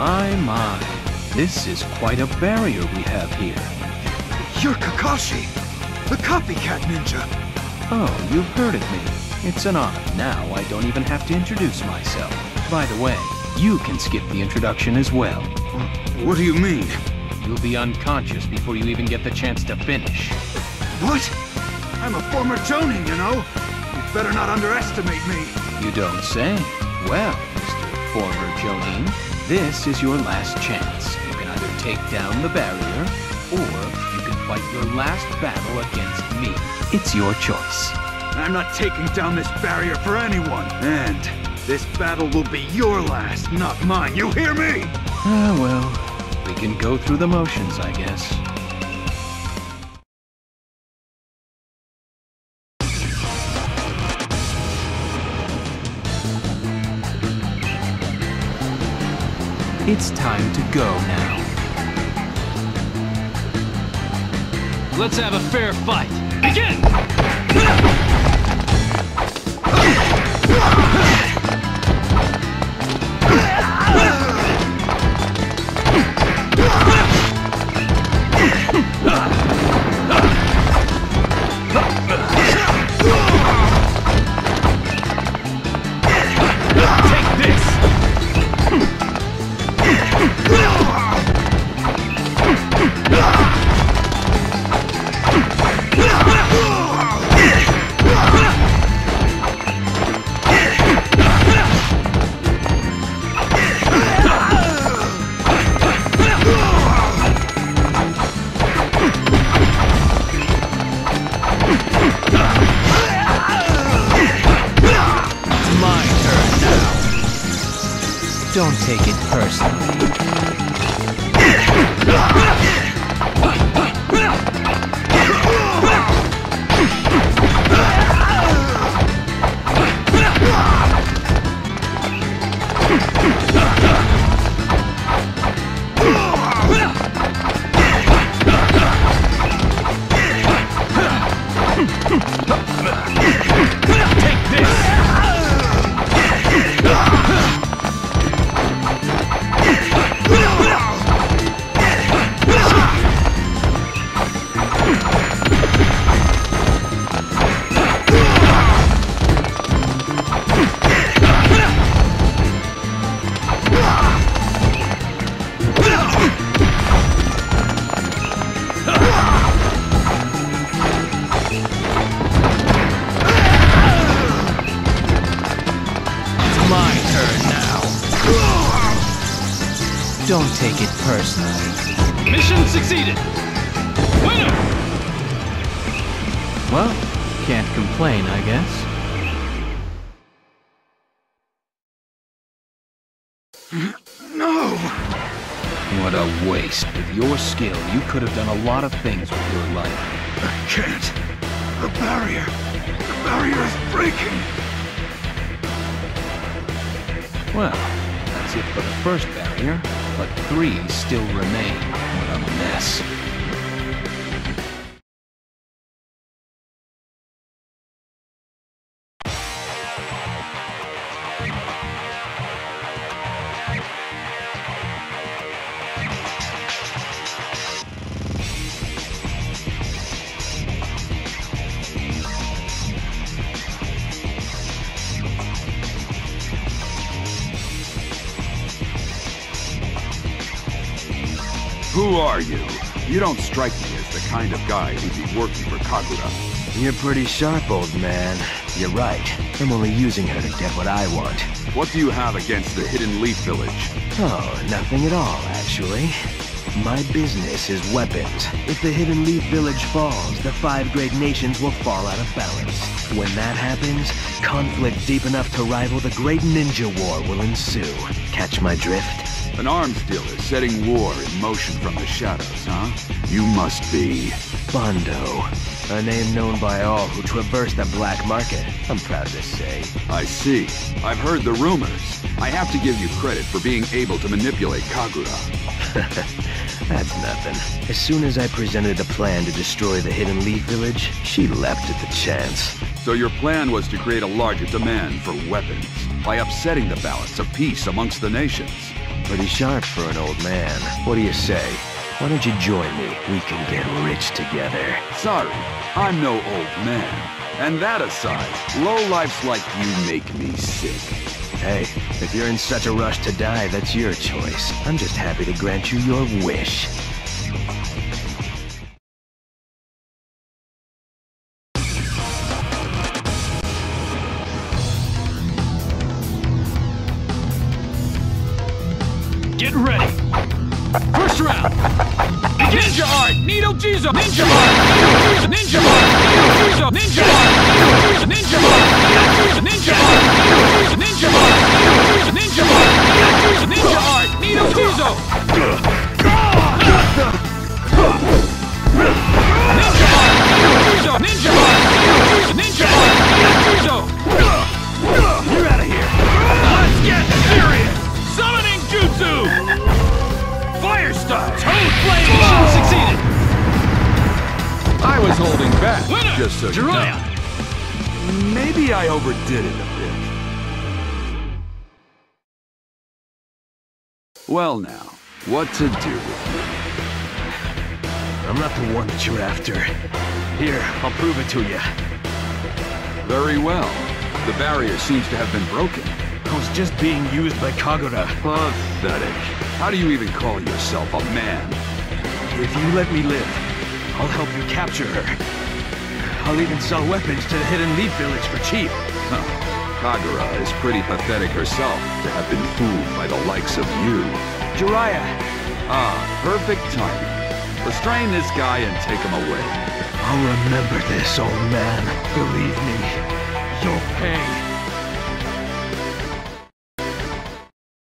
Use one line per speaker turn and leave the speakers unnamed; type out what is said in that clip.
My, my. This is quite a barrier we have here.
You're Kakashi, the copycat ninja.
Oh, you've heard of me. It's an honor. Now I don't even have to introduce myself. By the way, you can skip the introduction as well.
What do you mean?
You'll be unconscious before you even get the chance to finish.
What? I'm a former Jonin, you know. You better not underestimate me.
You don't say. Well, Mr. Former Jonin, this is your last chance. You can either take down the barrier, or you can fight your last battle against me. It's your choice.
I'm not taking down this barrier for anyone. And this battle will be your last, not mine. You hear me?
Ah, well, we can go through the motions, I guess. It's time to go now.
Let's have a fair fight. Begin!
Don't take it personally. Don't take it personally.
Mission succeeded! Winner!
Well, can't complain, I guess.
No!
What a waste. With your skill, you could have done a lot of things with your life.
I can't. The barrier. The barrier is breaking.
Well, that's it for the first barrier, but three still remain.
Who are you? You don't strike me as the kind of guy who'd be working for Kagura.
You're pretty sharp, old man. You're right. I'm only using her to get what I want.
What do you have against the Hidden Leaf Village?
Oh, nothing at all, actually. My business is weapons. If the Hidden Leaf Village falls, the five great nations will fall out of balance. When that happens, conflict deep enough to rival the Great Ninja War will ensue. Catch my drift?
An arms dealer setting war in motion from the shadows, huh? You must be...
Bando. A name known by all who traverse the black market, I'm proud to say.
I see. I've heard the rumors. I have to give you credit for being able to manipulate Kagura.
That's nothing. As soon as I presented a plan to destroy the Hidden Leaf Village, she leapt at the chance.
So your plan was to create a larger demand for weapons by upsetting the balance of peace amongst the nations.
pretty sharp for an old man. What do you say? Why don't you join me? We can get rich together.
Sorry, I'm no old man. And that aside, lowlifes like you make me sick.
Hey, if you're in such a rush to die, that's your choice. I'm just happy to grant you your wish.
Get ready. First round. Ninja Art. Needle Jizo. Ninja Art. Ninja Art.
Holding back,
Winner!
just so you know. Maybe I overdid it a bit. Well now, what to do with you?
I'm not the one that you're after. Here, I'll prove it to you.
Very well. The barrier seems to have been broken.
I was just being used by Kagura.
Pathetic. How do you even call yourself a man?
If you let me live, I'll help you capture her. I'll even sell weapons to the Hidden Leaf Village for cheap.
Huh. Kagura is pretty pathetic herself to have been fooled by the likes of you.
Jiraiya!
Ah, perfect timing. Restrain this guy and take him away.
I'll remember this, old man. Believe me, you'll pay.